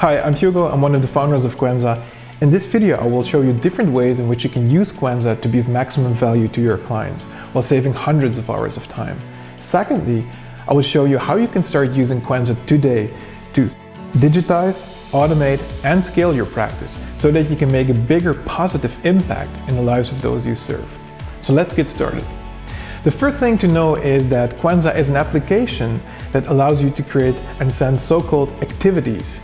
Hi, I'm Hugo. I'm one of the founders of Quenza. In this video, I will show you different ways in which you can use Quenza to be of maximum value to your clients while saving hundreds of hours of time. Secondly, I will show you how you can start using Quenza today to digitize, automate, and scale your practice so that you can make a bigger positive impact in the lives of those you serve. So let's get started. The first thing to know is that Quenza is an application that allows you to create and send so-called activities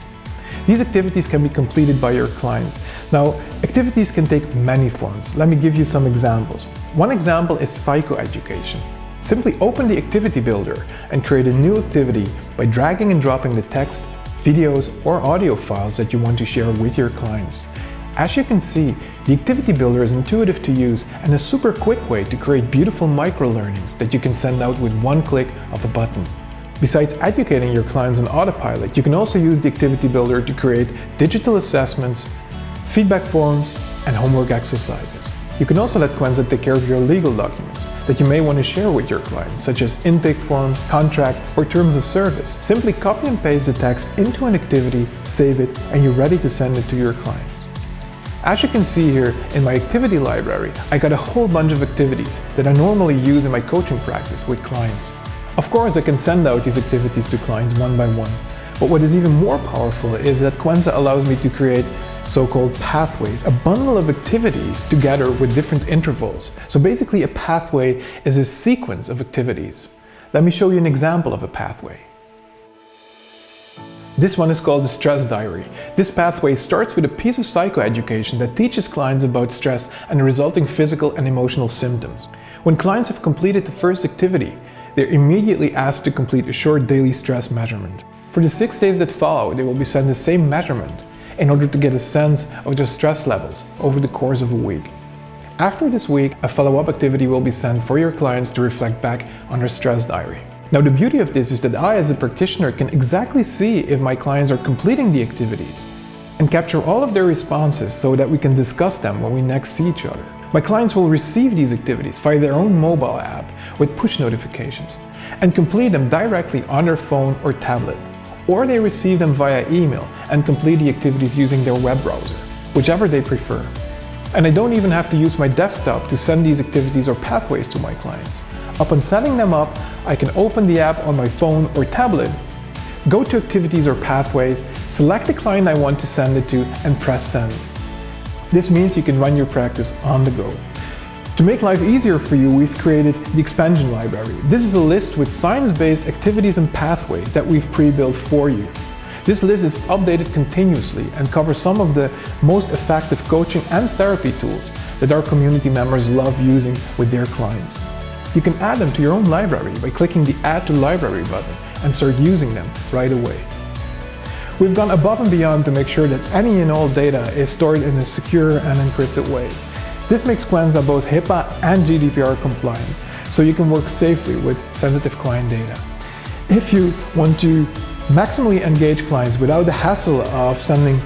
these activities can be completed by your clients. Now, activities can take many forms. Let me give you some examples. One example is psychoeducation. Simply open the activity builder and create a new activity by dragging and dropping the text, videos, or audio files that you want to share with your clients. As you can see, the Activity Builder is intuitive to use and a super quick way to create beautiful micro-learnings that you can send out with one click of a button. Besides educating your clients on autopilot, you can also use the Activity Builder to create digital assessments, feedback forms, and homework exercises. You can also let Quenza take care of your legal documents that you may want to share with your clients, such as intake forms, contracts, or terms of service. Simply copy and paste the text into an activity, save it, and you're ready to send it to your clients. As you can see here in my activity library, I got a whole bunch of activities that I normally use in my coaching practice with clients. Of course, I can send out these activities to clients one by one. But what is even more powerful is that Quenza allows me to create so-called pathways, a bundle of activities together with different intervals. So basically a pathway is a sequence of activities. Let me show you an example of a pathway. This one is called the Stress Diary. This pathway starts with a piece of psychoeducation that teaches clients about stress and the resulting physical and emotional symptoms. When clients have completed the first activity, they're immediately asked to complete a short daily stress measurement. For the six days that follow, they will be sent the same measurement in order to get a sense of their stress levels over the course of a week. After this week, a follow-up activity will be sent for your clients to reflect back on their stress diary. Now the beauty of this is that I as a practitioner can exactly see if my clients are completing the activities and capture all of their responses so that we can discuss them when we next see each other. My clients will receive these activities via their own mobile app with push notifications and complete them directly on their phone or tablet. Or they receive them via email and complete the activities using their web browser, whichever they prefer. And I don't even have to use my desktop to send these activities or pathways to my clients. Upon setting them up, I can open the app on my phone or tablet, go to activities or pathways, select the client I want to send it to, and press send. This means you can run your practice on the go. To make life easier for you, we've created the Expansion Library. This is a list with science-based activities and pathways that we've pre-built for you. This list is updated continuously and covers some of the most effective coaching and therapy tools that our community members love using with their clients. You can add them to your own library by clicking the Add to Library button and start using them right away. We've gone above and beyond to make sure that any and all data is stored in a secure and encrypted way. This makes Quenza both HIPAA and GDPR compliant, so you can work safely with sensitive client data. If you want to maximally engage clients without the hassle of sending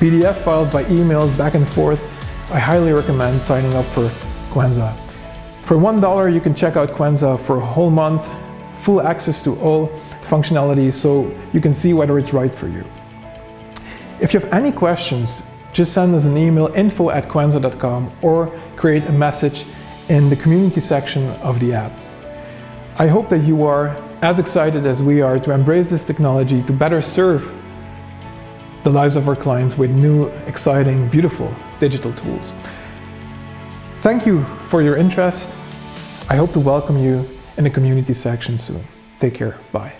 PDF files by emails back and forth, I highly recommend signing up for Quenza. For $1, you can check out Quenza for a whole month, full access to all functionalities so you can see whether it's right for you. If you have any questions, just send us an email info at quenza.com or create a message in the community section of the app. I hope that you are as excited as we are to embrace this technology to better serve the lives of our clients with new, exciting, beautiful digital tools. Thank you for your interest. I hope to welcome you in the community section soon. Take care. Bye.